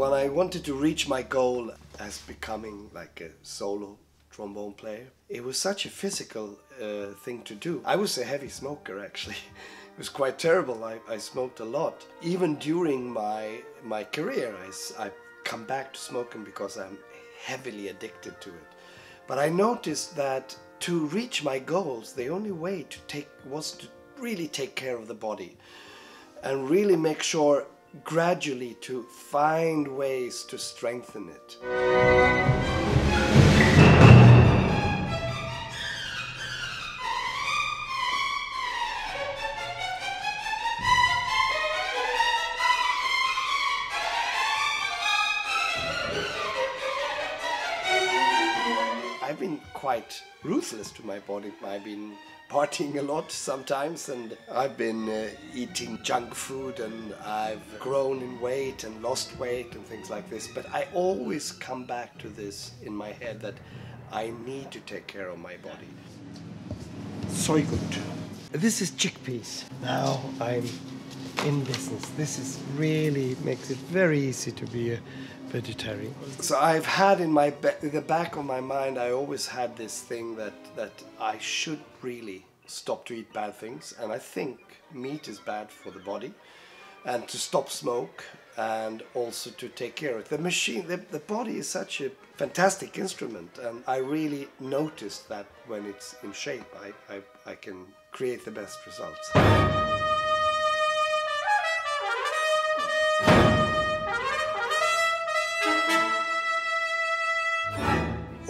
when I wanted to reach my goal as becoming like a solo trombone player, it was such a physical uh, thing to do. I was a heavy smoker actually. It was quite terrible. I, I smoked a lot. Even during my my career, I, I come back to smoking because I'm heavily addicted to it. But I noticed that to reach my goals, the only way to take was to really take care of the body and really make sure gradually to find ways to strengthen it. I've been quite ruthless to my body. I've been partying a lot sometimes and I've been uh, eating junk food and I've grown in weight and lost weight and things like this. But I always come back to this in my head that I need to take care of my body. Soy good. This is chickpeas. Now I'm in business. This is really makes it very easy to be a vegetarian. So I've had in my the back of my mind, I always had this thing that that I should really stop to eat bad things, and I think meat is bad for the body, and to stop smoke, and also to take care of it. The machine, the, the body is such a fantastic instrument, and I really noticed that when it's in shape, I, I, I can create the best results.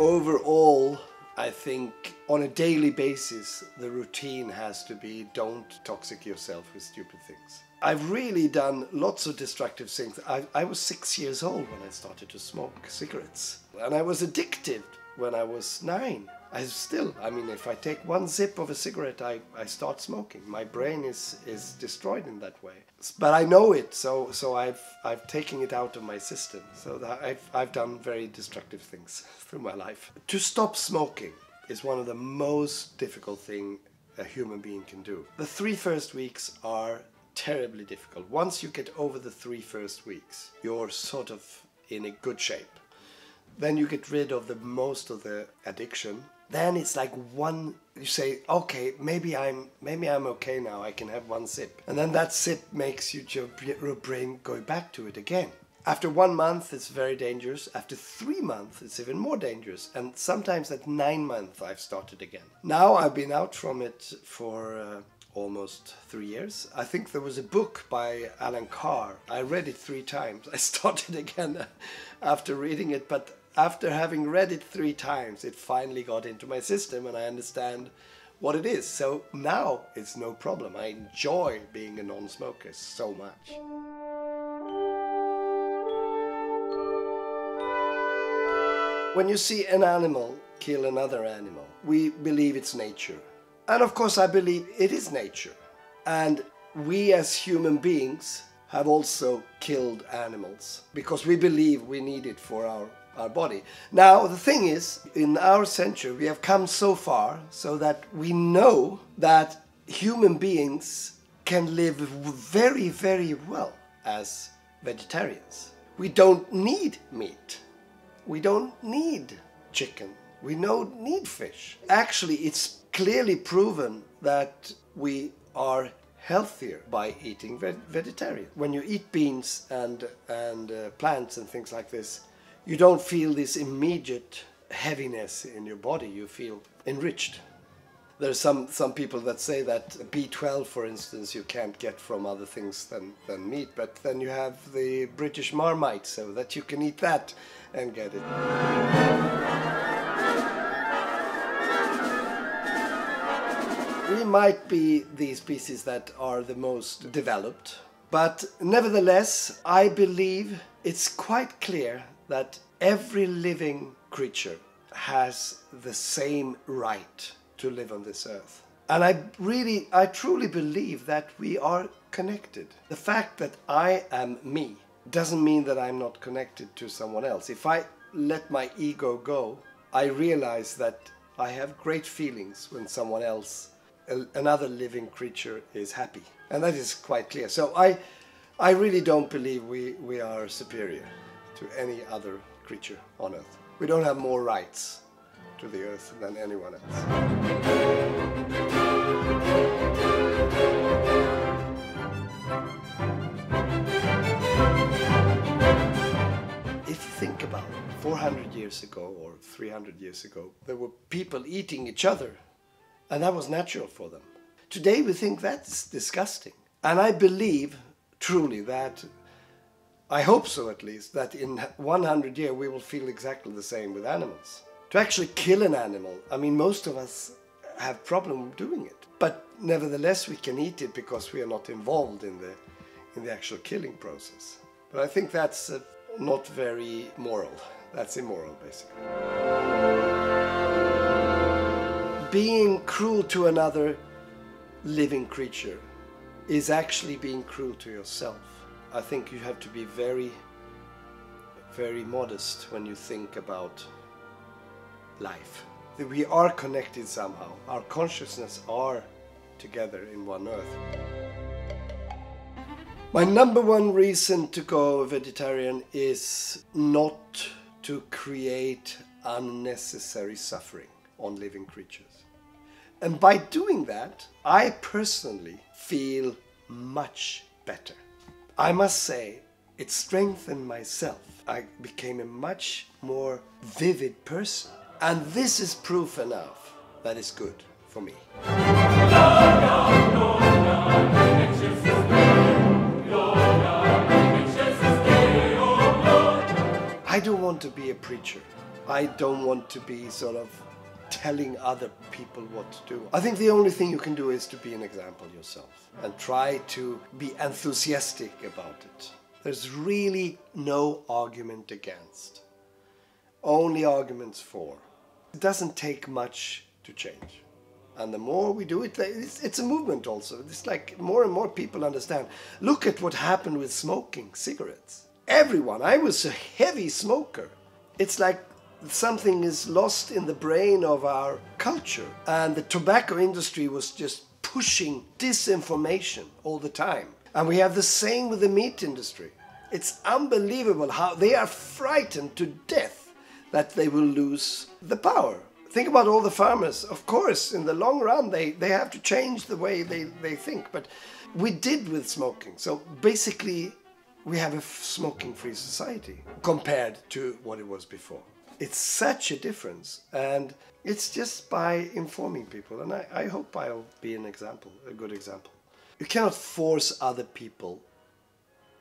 Overall, I think on a daily basis, the routine has to be don't toxic yourself with stupid things. I've really done lots of destructive things. I, I was six years old when I started to smoke cigarettes, and I was addicted when I was nine. I still, I mean, if I take one zip of a cigarette, I, I start smoking. My brain is, is destroyed in that way. But I know it, so, so I've, I've taken it out of my system. So I've, I've done very destructive things through my life. To stop smoking is one of the most difficult thing a human being can do. The three first weeks are terribly difficult. Once you get over the three first weeks, you're sort of in a good shape. Then you get rid of the most of the addiction. Then it's like one you say, okay, maybe I'm maybe I'm okay now. I can have one sip, and then that sip makes you your brain go back to it again. After one month, it's very dangerous. After three months, it's even more dangerous. And sometimes at nine months, I've started again. Now I've been out from it for uh, almost three years. I think there was a book by Allen Carr. I read it three times. I started again after reading it, but after having read it three times, it finally got into my system and I understand what it is. So now it's no problem. I enjoy being a non smoker so much. When you see an animal kill another animal, we believe it's nature. And of course, I believe it is nature. And we as human beings have also killed animals because we believe we need it for our, our body. Now, the thing is, in our century, we have come so far so that we know that human beings can live very, very well as vegetarians. We don't need meat. We don't need chicken. We don't need fish. Actually, it's clearly proven that we are healthier by eating ve vegetarian. When you eat beans and, and uh, plants and things like this, you don't feel this immediate heaviness in your body. You feel enriched. There's some, some people that say that B12, for instance, you can't get from other things than, than meat, but then you have the British Marmite, so that you can eat that and get it. We might be the species that are the most developed, but nevertheless, I believe it's quite clear that every living creature has the same right to live on this earth. And I really, I truly believe that we are connected. The fact that I am me doesn't mean that I'm not connected to someone else. If I let my ego go, I realize that I have great feelings when someone else, another living creature, is happy. And that is quite clear. So I, I really don't believe we, we are superior. To any other creature on earth. We don't have more rights to the earth than anyone else. If you think about it, 400 years ago or 300 years ago, there were people eating each other, and that was natural for them. Today we think that's disgusting. And I believe truly that, I hope so at least, that in 100 years we will feel exactly the same with animals. To actually kill an animal, I mean, most of us have problem doing it. But nevertheless, we can eat it because we are not involved in the, in the actual killing process. But I think that's uh, not very moral. That's immoral, basically. Being cruel to another living creature is actually being cruel to yourself. I think you have to be very, very modest when you think about life. That We are connected somehow. Our consciousness are together in one earth. My number one reason to go vegetarian is not to create unnecessary suffering on living creatures. And by doing that, I personally feel much better. I must say, it strengthened myself. I became a much more vivid person. And this is proof enough that it's good for me. I don't want to be a preacher. I don't want to be sort of telling other people what to do. I think the only thing you can do is to be an example yourself and try to be enthusiastic about it. There's really no argument against, only arguments for. It doesn't take much to change. And the more we do it, it's, it's a movement also. It's like more and more people understand. Look at what happened with smoking cigarettes. Everyone, I was a heavy smoker. It's like something is lost in the brain of our culture. And the tobacco industry was just pushing disinformation all the time. And we have the same with the meat industry. It's unbelievable how they are frightened to death that they will lose the power. Think about all the farmers. Of course, in the long run, they, they have to change the way they, they think. But we did with smoking. So basically, we have a smoking free society compared to what it was before. It's such a difference. And it's just by informing people. And I, I hope I'll be an example, a good example. You cannot force other people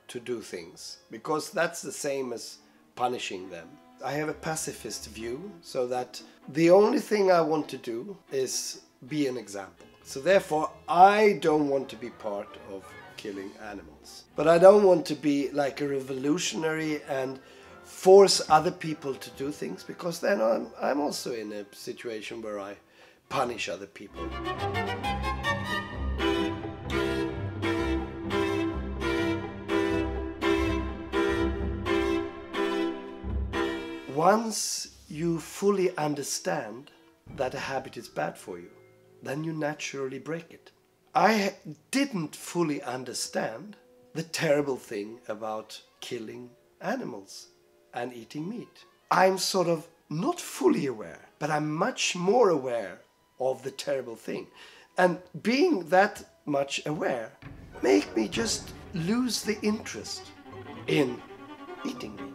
to do things because that's the same as punishing them. I have a pacifist view, so that the only thing I want to do is be an example. So therefore, I don't want to be part of killing animals. But I don't want to be like a revolutionary and force other people to do things because then I'm, I'm also in a situation where I punish other people. Once you fully understand that a habit is bad for you, then you naturally break it. I didn't fully understand the terrible thing about killing animals and eating meat. I'm sort of not fully aware, but I'm much more aware of the terrible thing. And being that much aware make me just lose the interest in eating meat.